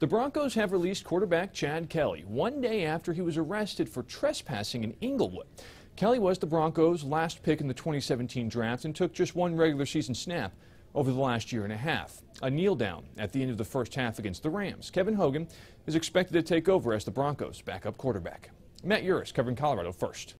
The Broncos have released quarterback Chad Kelly one day after he was arrested for trespassing in Englewood. Kelly was the Broncos' last pick in the 2017 draft and took just one regular season snap over the last year and a half. A kneel down at the end of the first half against the Rams. Kevin Hogan is expected to take over as the Broncos' backup quarterback. Matt Yurus covering Colorado first.